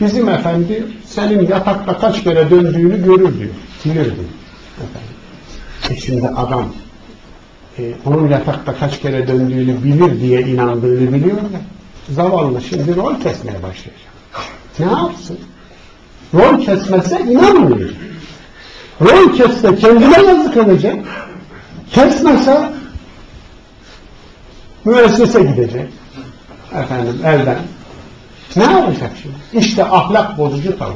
Bizim efendi senin yatakta kaç kere döndüğünü görür diyor. Bilir diyor. E şimdi adam e, onun yatakta kaç kere döndüğünü bilir diye inandığını biliyor da zavallı şimdi rol kesmeye başlayacak. Ne yapsın? Rol kesmese inanmıyor. Rol kesse kendine yazık olacak. Kesmese müessese gidecek. Efendim elden. Ne yapacak şimdi? İşte ahlak bozucu tavır.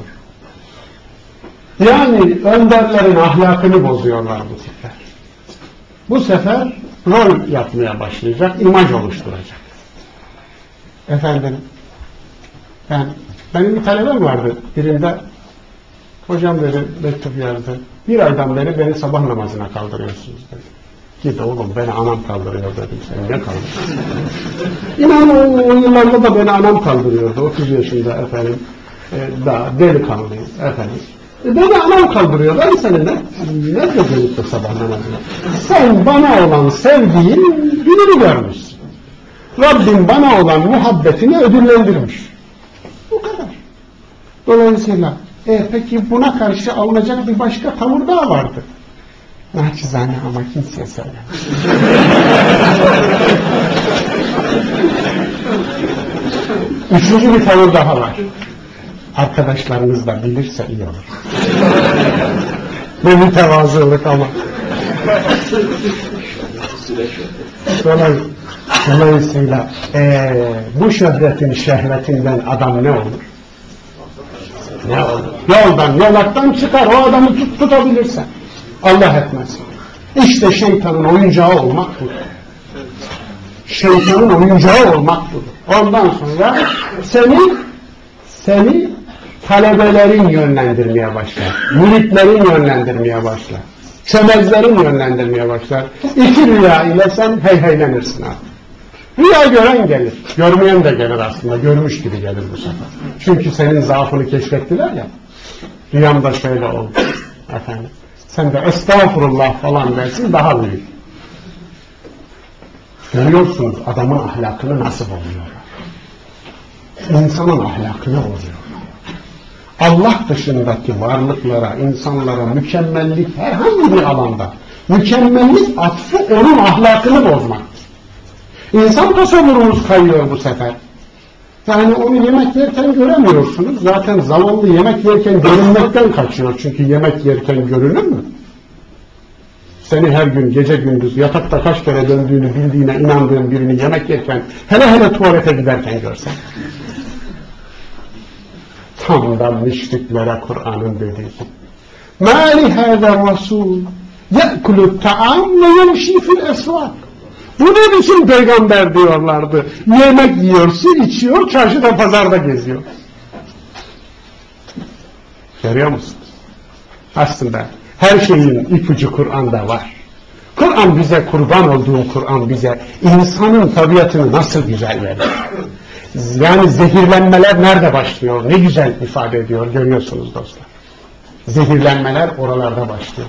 Yani önderlerin ahlakını bozuyorlar bu sefer. Bu sefer rol yapmaya başlayacak, imaj oluşturacak. Efendim, ben, benim bir talebem vardı birinde. Hocam dedi, mektup yazdı. Bir aydan beri beni sabah namazına kaldırıyorsunuz dedi. Git oğlum beni anam kaldırıyor dedim. Sen ne kaldırıyorsun? İnan o, o yıllarda da beni anam kaldırıyordu. 30 yaşında efendim. E, daha delikanlıyım efendim. E, beni anam kaldırıyor. Ben seninle ne gelip de sabah namazına? Sen bana olan sevdiğin gününü görmüşsün. Rabbim bana olan muhabbetini ödüllendirmiş. Bu kadar. Dolayısıyla e, peki buna karşı alınacak bir başka tavır daha vardı. Naçizane ama kimseye söylemez. Üçüncü bir tavır daha var. Arkadaşlarınız da bilirse iyi olur. Bu mütevazılık ama. Dolayısıyla, dolayısıyla ee, bu şöhretin şehvetinden adam ne olur? Ne olur? Yoldan, yolaktan çıkar. O adamı tut, tutabilirsen. Allah etmez. İşte şeytanın oyuncağı olmak budur. Şeytanın oyuncağı olmak budur. Ondan sonra seni seni talebelerin yönlendirmeye başlar. Müritlerin yönlendirmeye başlar. Çömezlerin yönlendirmeye başlar. İki rüya ile sen heyheylenirsin abi. Rüya gören gelir. Görmeyen de gelir aslında. Görmüş gibi gelir bu sefer. Çünkü senin zaafını keşfettiler ya. Rüyamda şöyle oldu. Efendim. Sen de estağfurullah falan dersin daha büyük. Görüyorsunuz adamın ahlakını nasıl bozuyorlar. İnsanın ahlakını bozuyorlar. Allah dışındaki varlıklara, insanlara mükemmellik herhangi bir alanda mükemmellik atfı onun ahlakını bozmaktır. İnsan tasavvurumuz kayıyor bu sefer. Yani onu yemek yerken göremiyorsunuz. Zaten zavallı yemek yerken görünmekten kaçıyor. Çünkü yemek yerken görünür mü? Seni her gün gece gündüz yatakta kaç kere döndüğünü bildiğine inandığın birini yemek yerken hele hele tuvalete giderken görsen. Tam da müşriklere Kur'an'ın dediği. مَا لِهَذَا الرَّسُولُ يَأْكُلُ التَّعَامْ وَيَمْشِي فِي الْاَسْوَاقِ bu ne biçim peygamber diyorlardı. Yemek yiyor, su içiyor, çarşıda pazarda geziyor. Görüyor musunuz? Aslında her şeyin ipucu Kur'an'da var. Kur'an bize kurban olduğu Kur'an bize insanın tabiatını nasıl güzel verir. Yani zehirlenmeler nerede başlıyor? Ne güzel ifade ediyor görüyorsunuz dostlar. Zehirlenmeler oralarda başlıyor.